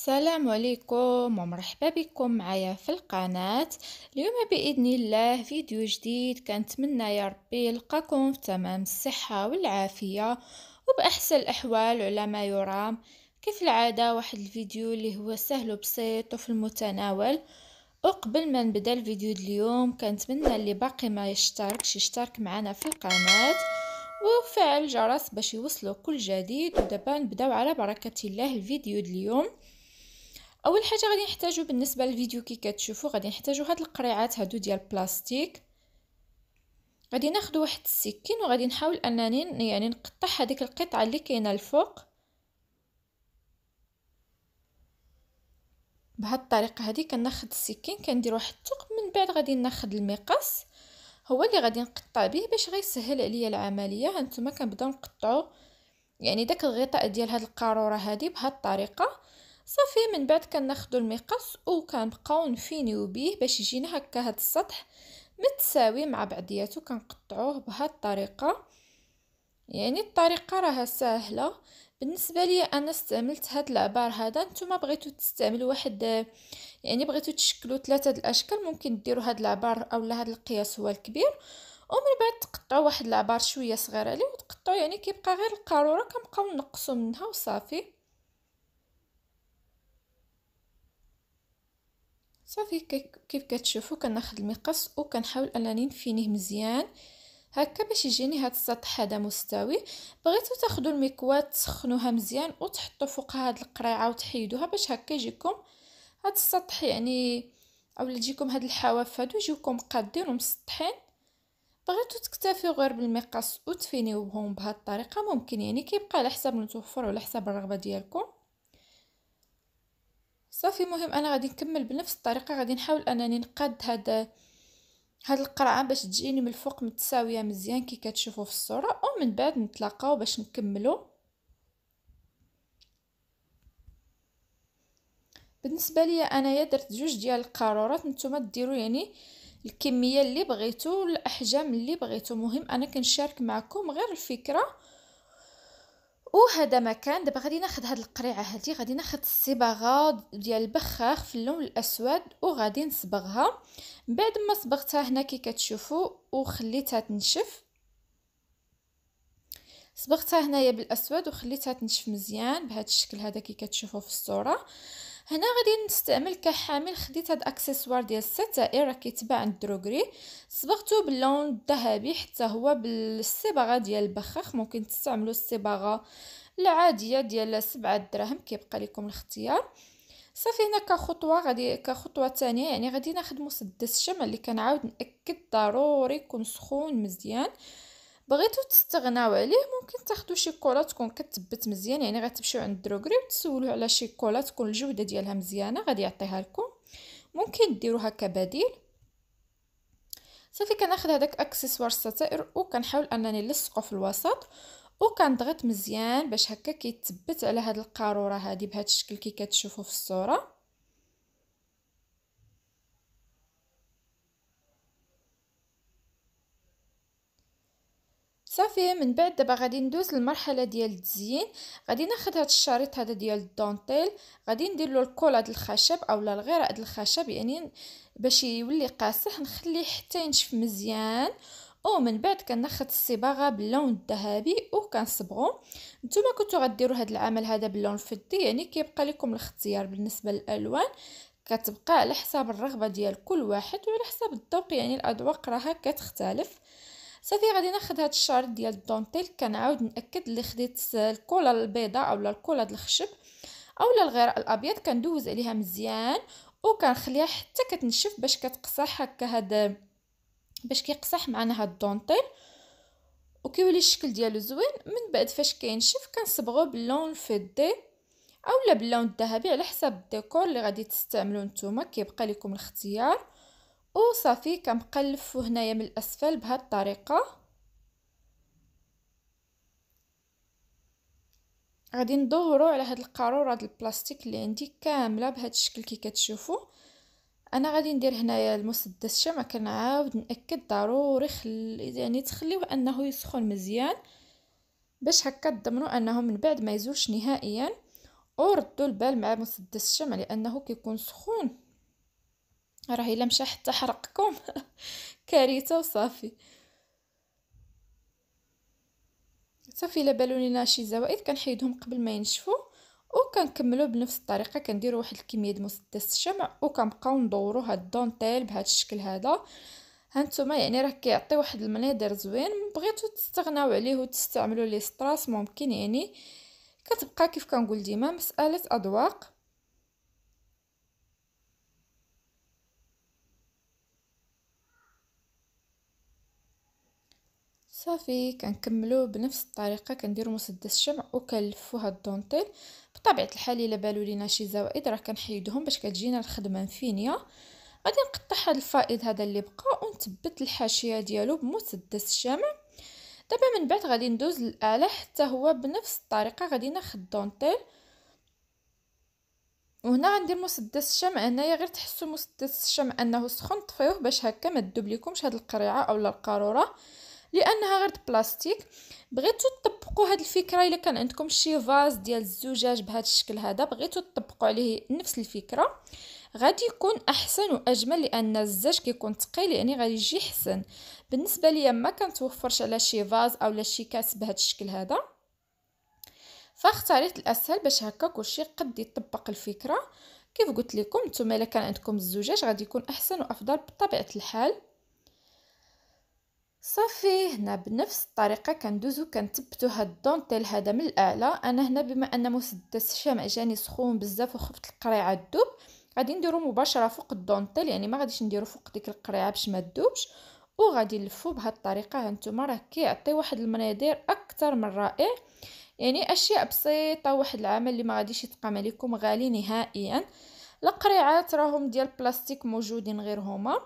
السلام عليكم ومرحبا بكم معايا في القناة. اليوم بإذن الله فيديو جديد. كنتمنى يا ربي يلقاكم في تمام الصحة والعافية وبأحسن الأحوال على ما يرام. كيف العادة؟ واحد الفيديو اللي هو سهل وبسيط وفي المتناول. وقبل ما نبدأ الفيديو اليوم كنتمنى اللي باقي ما يشتركش يشترك معنا في القناة. وفعل الجرس باش يوصلوا كل جديد. ودابا نبدأو على بركة الله الفيديو اليوم. أول حاجة غادي نحتاجو بالنسبة للفيديو كي كتشوفوا غادي نحتاجو هاد القريعات هادو ديال البلاستيك غادي ناخذ واحد السكين وغادي نحاول أنني يعني نقطع هذيك القطعة اللي كاينة الفوق. بهاد الطريقة هذه كناخذ السكين كندير واحد الثقب من بعد غادي ناخذ المقص هو اللي غادي نقطع به باش غيسهل عليا العملية. هانتوما كنبداو نقطعوا يعني داك الغطاء ديال هاد القارورة هذه بهاد الطريقة. صافي من بعد كناخدو المقص وكنبقاو نفينيو بيه باش يجينا هكا هاد السطح متساوي مع بعضياتو كنقطعوه بهاد الطريقة. يعني الطريقة راها سهله بالنسبة لي أنا استعملت هاد العبار هذا نتوما بغيتو تستعملوا واحد يعني بغيتو تشكلوا ثلاثة الأشكال ممكن ديروا هاد العبار أولا هاد القياس هو الكبير ومن بعد تقطعوا واحد العبار شوية صغير عليه وتقطعوا يعني كيبقى غير القارورة كنبقاو نقصوا منها وصافي. صافي كيف كتشوفوا كناخذ المقص وكنحاول أنني نفينيه مزيان. هكا باش يجيني هاد السطح هذا مستوي. بغيتو تاخذوا المكواة تسخنوها مزيان وتحطوا فوقها هاد القريعة وتحيدوها باش هكا يجيكم هاد السطح يعني أولا تجيكم هاد الحواف هادو يجيوكم قادين ومسطحين بغيتو تكتفيو غير بالمقص وتفينيوهم بهاد الطريقة. ممكن يعني كيبقى على حسب المتوفر وعلى حسب الرغبة ديالكم. صافي مهم أنا غادي نكمل بنفس الطريقة غادي نحاول أنني نقاد هاد هاد القرعه باش تجيني من الفوق متساوية مزيان كي كتشوفوا في الصورة ومن بعد نتلاقاو باش نكملو. بالنسبة لي أنايا درت جوج ديال القارورات نتوما ديروا يعني الكمية اللي بغيتو الأحجام اللي بغيتو. مهم أنا كنشارك معكم غير الفكرة وهذا مكان دابا غادي ناخذ هاد القريعة هذه غادي ناخذ الصباغة ديال البخاخ في اللون الأسود وغادي نصبغها. بعد ما صبغتها هنا كي كتشوفوا وخليتها تنشف. صبغتها هنايا بالأسود وخليتها تنشف مزيان بهذا الشكل هذا كي كتشوفوا في الصورة. هنا غادي نستعمل كحامل خديت هاد اكسسوار ديال الستائر راه كيتباع عند droguerie صبغته باللون الذهبي حتى هو بالصباغة ديال البخاخ. ممكن تستعملوا الصباغة العادية ديال سبعة دراهم كيبقى لكم الاختيار. صافي هنا كخطوة غادي كخطوة ثانية يعني غادي ناخذ مسدس الشمع اللي كنعاود نأكد ضروري يكون سخون مزيان. بغيتو تستغناو عليه ممكن تاخدو شي كولا تكون كتثبت مزيان يعني غتمشيو عند droguerie وتسولوا على شي كولا تكون الجودة ديالها مزيانة غادي يعطيها لكم ممكن ديروها كبديل. صافي كناخذ هذاك اكسسوار الستائر وكنحاول انني نلصقو في الوسط وكنضغط مزيان باش هكا كيتثبت على هاد القارورة هادي بهذا الشكل كي كتشوفوا في الصورة. صافي من بعد دابا غادي ندوز للمرحلة ديال التزيين. غادي ناخذ هذا الشريط هذا ديال الدونتيل. غادي ندير له الكولا ديال الخشب اولا الغراء ديال الخشب يعني باش يولي قاصح. نخليه حتى ينشف مزيان. ومن بعد كناخذ الصباغة باللون الذهبي وكنصبغو نتوما كنتو غديروا هذا العمل هذا باللون الفضي يعني كيبقى لكم الاختيار بالنسبة للألوان. كتبقى على حساب الرغبة ديال كل واحد وعلى حساب الذوق يعني الأذواق راها كتختلف. صافي غادي ناخذ هاد الشارط ديال الدونتيل. كنعاود نأكد اللي خديت الكولا البيضاء اولا الكولا ديال الخشب اولا الغراء الأبيض. كندوز عليها مزيان وكنخليها حتى كتنشف باش كتقصح هكا هاد باش كيقصح معنا هاد الدونتيل. وكيولي الشكل ديالو زوين. من بعد فاش كينشف كنصبغوه باللون الفضي اولا باللون الذهبي على حسب الديكور اللي غادي تستعملو نتوما. كيبقى لكم الاختيار. وصافي كنبقى نلفو هنايا من الأسفل بهاد الطريقة. غادي ندورو على هاد القارورة ديال البلاستيك اللي عندي كاملة بهاد الشكل كي كتشوفوا أنا غادي ندير هنايا المسدس الشمع كنعاود نأكد ضروري خل... يعني تخليوه أنه يسخن مزيان باش هكا تضمنوا أنه من بعد ما يزولش نهائيا. وردوا البال مع مسدس الشمع لأنه كيكون سخون. راه الا مشى حتى حرقكم. كارثة وصافي. صافي الا لينا شي زوائد كنحيدهم قبل ما ينشفوا وكنكملوا بنفس الطريقة كنديروا واحد الكمية د مسدس الشمع وكنبقاو ندوروا هاد الدونتيل بهذا الشكل هذا. هانتوما يعني راه كيعطي واحد المنظر زوين بغيتو تستغناو عليه وتستعملوا لي ستراس ممكن يعني كتبقى كيف كنقول ديما مسألة أذواق. صافي كنكملو بنفس الطريقة كنديرو مسدس الشمع وكنلفو هاد الدونتيل. بطبيعة الحال إلا بانو لينا شي زوائد راه كنحيدهم باش كتجينا الخدمة مفينية. غادي نقطع هاد الفائض هذا اللي بقى ونثبت الحاشية ديالو بمسدس الشمع. دابا من بعد غادي ندوز للاعلى حتى هو بنفس الطريقة غادي ناخذ الدونتيل. وهنا غندير مسدس الشمع هنايا غير تحسوا مسدس الشمع أنه سخون طفيوه باش هكا ما تذوب لكمش هاد القريعة أولا القارورة. لأنها غير بلاستيك. بغيتو تطبقوا هاد الفكرة إلا كان عندكم شي فاز ديال الزجاج بهذا الشكل هذا بغيتو تطبقوا عليه نفس الفكرة. غادي يكون أحسن وأجمل لأن الزجاج كيكون ثقيل يعني غادي يجي حسن. بالنسبة ليا ما كنتوفرش على شي فاز اولا شي كاس بهذا الشكل هذا. فاختاريت الأسهل باش هكا كلشي قد يطبق الفكرة. كيف قلت لكم نتوما إلا كان عندكم الزجاج غادي يكون أحسن وأفضل بطبيعة الحال. صافي هنا بنفس الطريقة كندوزو كنثبتو هاد الدونتيل هذا من الاعلى أنا هنا بما أن مسدس الشمع جاني سخون بزاف وخفت القريعة تذوب غادي نديرو مباشرة فوق الدونتيل يعني ما غاديش نديرو فوق ديك القريعة باش ما تذوبش وغادي نلفو بهاد الطريقة. هانتوما راه كيعطي واحد المناظر أكثر من رائع. يعني أشياء بسيطة واحد العمل اللي ما غاديش يتقام عليكم غالي نهائيا. القريعات راهم ديال بلاستيك موجودين غير هما.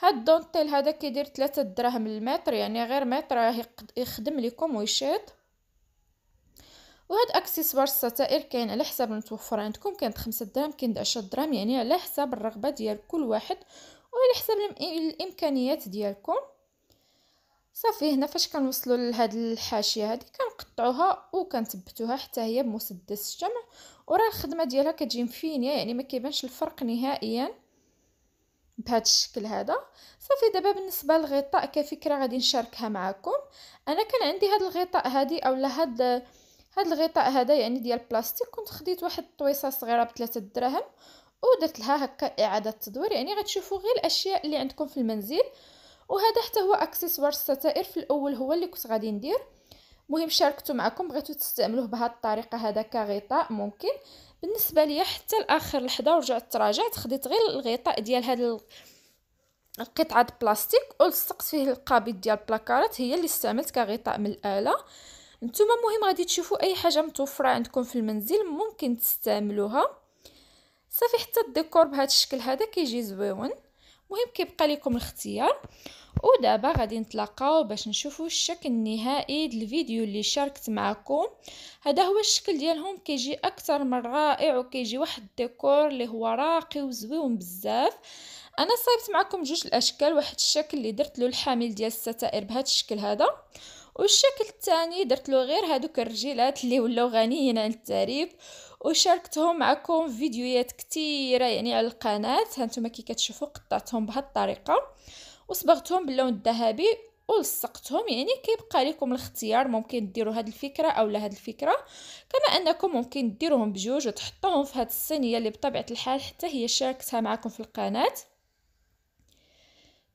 هاد الدونتيل هذا كيدير ثلاثة دراهم المتر يعني غير متر راه يخدم لكم ويشيط وهاد accessoire الستائر كاين على حساب المتوفر عندكم كاين خمسة دراهم كاين عشرة دراهم يعني على حساب الرغبة ديال كل واحد وعلى حساب الإمكانيات ديالكم. صافي هنا فاش كنوصلوا لهاد الحاشية هذه كنقطعوها وكنثبتوها حتى هي بمسدس الشمع. وراه الخدمة ديالها كتجي مفينية يعني ما كيبانش الفرق نهائيا. بهذا الشكل هذا. صافي دابا بالنسبة للغطاء كفكرة غادي نشاركها معكم أنا كان عندي هذا الغطاء هذه اولا هذا هذا الغطاء هذا يعني ديال بلاستيك. كنت خديت واحد الطويصة صغيرة بثلاثة دراهم ودرت لها هكا إعادة تدوير. يعني غتشوفوا غير الأشياء اللي عندكم في المنزل. وهذا حتى هو أكسسوار الستائر في الأول هو اللي كنت غادي ندير. مهم شاركته معكم بغيتو تستعملوه بهذه الطريقة هذا كغطاء ممكن. بالنسبة ليا حتى لآخر لحظة ورجعت تراجعت خديت غير الغطاء ديال هذا القطعة بلاستيك ولصقت فيه القابض ديال البلاكارات هي اللي استعملت كغطاء من الآلة. نتوما مهم غادي تشوفوا أي حاجة متوفرة عندكم في المنزل ممكن تستعملوها. صافي حتى الديكور بهذا الشكل هذا كيجي زويون مهم كيبقى لكم الاختيار. ودابا غادي نتلاقاو باش نشوفوا الشكل النهائي ديال الفيديو اللي شاركت معكم هذا هو الشكل ديالهم كيجي أكثر من رائع وكيجي واحد الديكور اللي هو راقي وزويون بزاف. أنا صايبت معكم جوج الأشكال واحد الشكل اللي درت له الحامل ديال الستائر بهذا الشكل هذا والشكل الثاني درت له غير هذوك الرجيلات اللي ولاو غنيين عن التعريف وشاركتهم معكم فيديوهات كثيره يعني على القناة هانتوما كي كتشوفوا قطعتهم بهذه الطريقة. وصبغتهم باللون الذهبي ولصقتهم يعني كيبقى لكم الاختيار ممكن ديروا هذه الفكرة أو لا هذه الفكرة. كما أنكم ممكن ديروهم بجوج وتحطوهم في هذه الصينية اللي بطبيعة الحال حتى هي شاركتها معكم في القناة.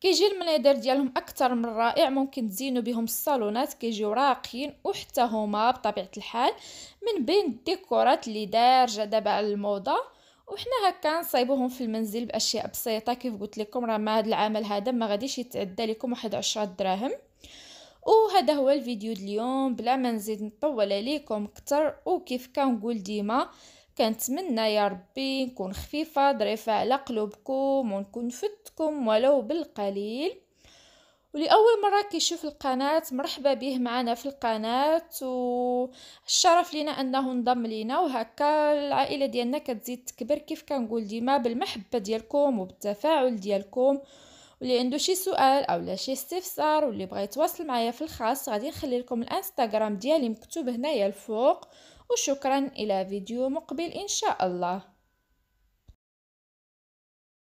كيجي المنظر ديالهم أكثر من رائع ممكن تزينوا بهم الصالونات كيجيو راقيين وحتى هما بطبيعة الحال من بين الديكورات اللي دارجة دابا على الموضة. وحنا هكا نصايبوهم في المنزل بأشياء بسيطة. كيف قلت لكم راه ما هذا العمل هذا ما غاديش يتعدى لكم واحد عشرة دراهم. وهذا هو الفيديو اليوم. بلا ما نزيد نطول عليكم أكثر وكيف كنقول ديما كنتمنى يا ربي نكون خفيفة ظريفة على قلوبكم ونكون فتكم ولو بالقليل. ولأول مرة كيشوف القناة مرحبا به معنا في القناة والشرف لينا أنه انضم لينا. وهكا العائلة ديالنا كتزيد تكبر كيف كنقول ديما بالمحبة ديالكم وبالتفاعل ديالكم. واللي عنده شي سؤال أو لا شي استفسار واللي بغى يتواصل معايا في الخاص غادي نخلي لكم الإنستغرام ديالي مكتوب هنايا الفوق. وشكرا إلى فيديو مقبل إن شاء الله.